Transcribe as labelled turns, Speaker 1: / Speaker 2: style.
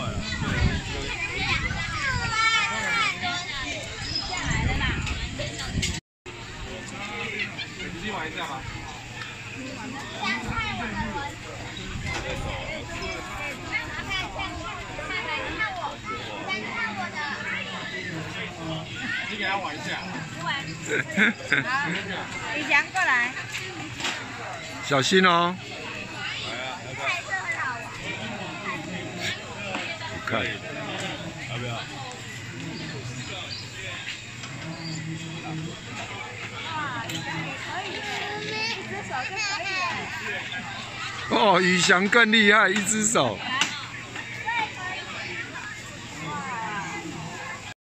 Speaker 1: 快了。你玩一下吗？你给他玩一下。
Speaker 2: 李翔过来。
Speaker 3: 小心哦。
Speaker 2: 彩色很好玩。
Speaker 3: 看。
Speaker 1: 要不要？
Speaker 2: 哇，可以耶，一只手就可以了。
Speaker 3: 哦，宇翔更厉害，一只手。
Speaker 2: 来